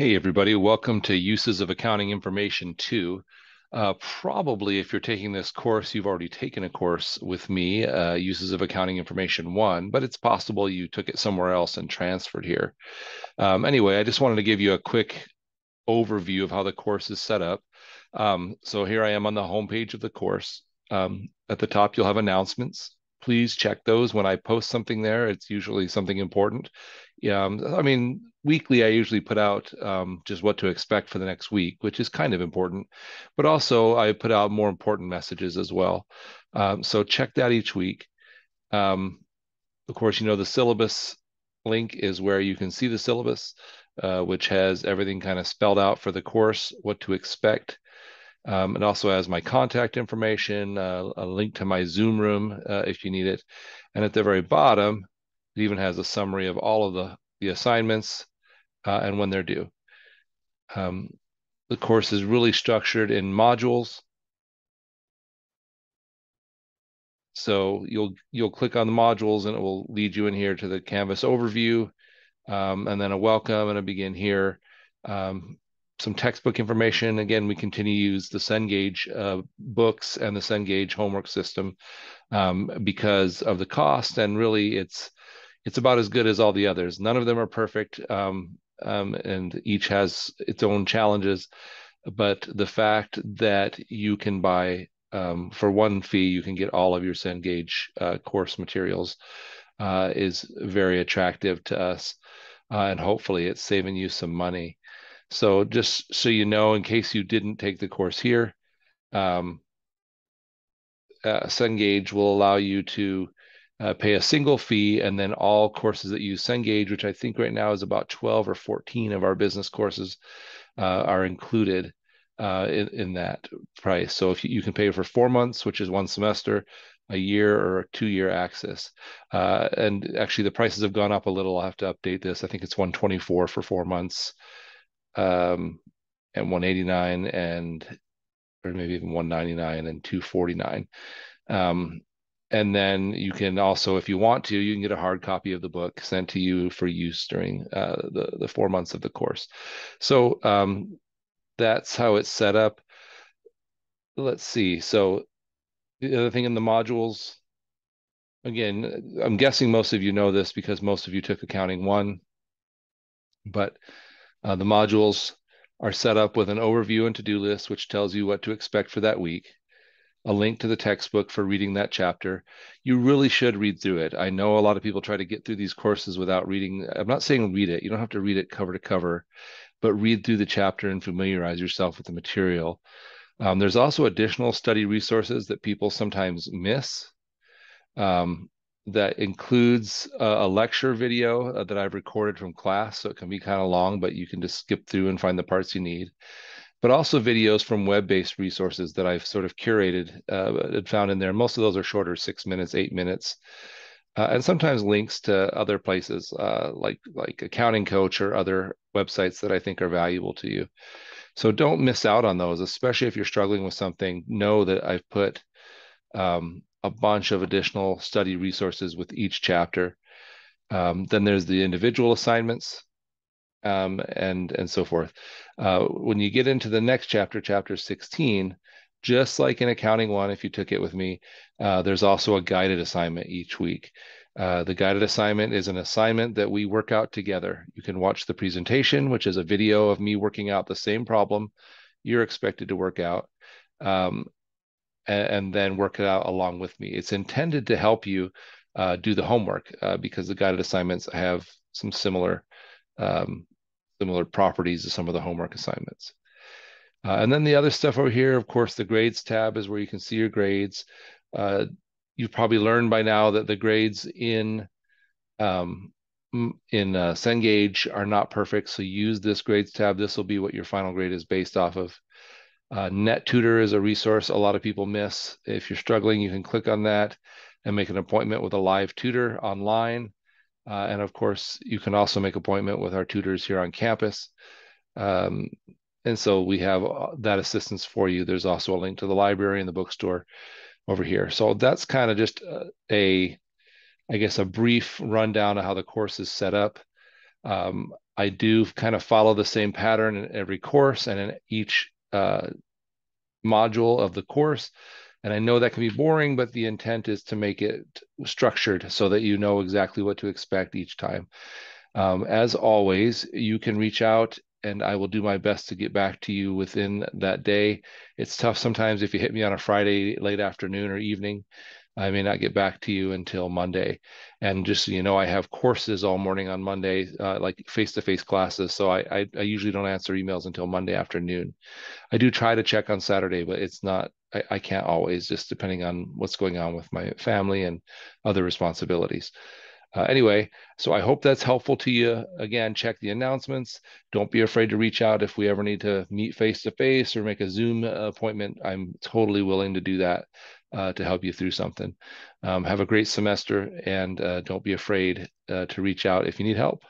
Hey, everybody. Welcome to Uses of Accounting Information 2. Uh, probably if you're taking this course, you've already taken a course with me, uh, Uses of Accounting Information 1, but it's possible you took it somewhere else and transferred here. Um, anyway, I just wanted to give you a quick overview of how the course is set up. Um, so here I am on the homepage of the course. Um, at the top, you'll have announcements please check those when I post something there. It's usually something important. Yeah, um, I mean, weekly I usually put out um, just what to expect for the next week, which is kind of important. But also I put out more important messages as well. Um, so check that each week. Um, of course, you know the syllabus link is where you can see the syllabus, uh, which has everything kind of spelled out for the course, what to expect. Um, it also has my contact information, uh, a link to my Zoom room uh, if you need it. And at the very bottom, it even has a summary of all of the, the assignments uh, and when they're due. Um, the course is really structured in modules. So you'll you'll click on the modules and it will lead you in here to the Canvas overview, um, and then a welcome and a begin here. Um, some textbook information. Again, we continue to use the Cengage uh, books and the Cengage homework system um, because of the cost, and really, it's it's about as good as all the others. None of them are perfect, um, um, and each has its own challenges. But the fact that you can buy um, for one fee, you can get all of your Cengage uh, course materials uh, is very attractive to us, uh, and hopefully, it's saving you some money. So just so you know, in case you didn't take the course here, um, uh, will allow you to uh, pay a single fee, and then all courses that use Cengage, which I think right now is about 12 or 14 of our business courses, uh, are included uh, in, in that price. So if you, you, can pay for four months, which is one semester, a year or a two-year access. Uh, and actually, the prices have gone up a little. I'll have to update this. I think it's 124 for four months um, and 189 and or maybe even 199 and 249 um, and then you can also if you want to you can get a hard copy of the book sent to you for use during uh, the the four months of the course. So um, that's how it's set up. Let's see. So the other thing in the modules again i'm guessing most of you know this because most of you took accounting one but uh, the modules are set up with an overview and to-do list, which tells you what to expect for that week, a link to the textbook for reading that chapter. You really should read through it. I know a lot of people try to get through these courses without reading. I'm not saying read it. You don't have to read it cover to cover, but read through the chapter and familiarize yourself with the material. Um, there's also additional study resources that people sometimes miss. Um, that includes a, lecture video uh, that I've recorded from class. So it can be kind of long, but you can just skip through and find the parts you need. But also videos from web-based resources that I've sort of curated uh, and found in there. Most of those are shorter, six minutes, eight minutes. Uh, and sometimes links to other places uh, like like Accounting Coach or other websites that I think are valuable to you. So don't miss out on those, especially if you're struggling with something. Know that I've put um, a bunch of additional study resources with each chapter. Um, then there's the individual assignments um, and and so forth. Uh, when you get into the next chapter, chapter 16, just like in accounting one, if you took it with me, uh, there's also a guided assignment each week. Uh, the guided assignment is an assignment that we work out together. You can watch the presentation, which is a video of me working out the same problem you're expected to work out. Um, and, and, then work it out along with me. It's intended to help you uh, do the homework uh, because the guided assignments have some similar um, similar properties to some of the homework assignments. Uh, and then the other stuff over here, of course, the grades tab is where you can see your grades. Uh, you've probably learned by now that the grades in um, in uh, Cengage are not perfect. So use this grades tab. This will be what your final grade is based off of. Uh, NetTutor is a resource a lot of people miss. If you're struggling, you can click on that and make an appointment with a live tutor online. Uh, and of course, you can also make appointment with our tutors here on campus. Um, and so we have uh, that assistance for you. There's also a link to the library and the bookstore over here. So that's kind of just uh, a, I guess, a brief rundown of how the course is set up. Um, I do kind of follow the same pattern in every course and in each uh, module of the course. And I know that can be boring, but the intent is to make it structured so that you know exactly what to expect each time. Um, as always, you can reach out and I will do my best to get back to you within that day. It's tough sometimes if you hit me on a Friday late afternoon or evening. I may not get back to you until Monday. And just so you know, I have courses all morning on Monday, uh, like face-to-face classes. So I, I, I usually don't answer emails until Monday afternoon. I do try to check on Saturday, but it's not. I, I can't always, just depending on what's going on with my family and other responsibilities. Uh, anyway, so I hope that's helpful to you. Again, check the announcements. Don't be afraid to reach out if we ever need to meet face to face or make a Zoom appointment. I'm totally willing to do that uh, to help you through something. Um, have a great semester and uh, don't be afraid uh, to reach out if you need help.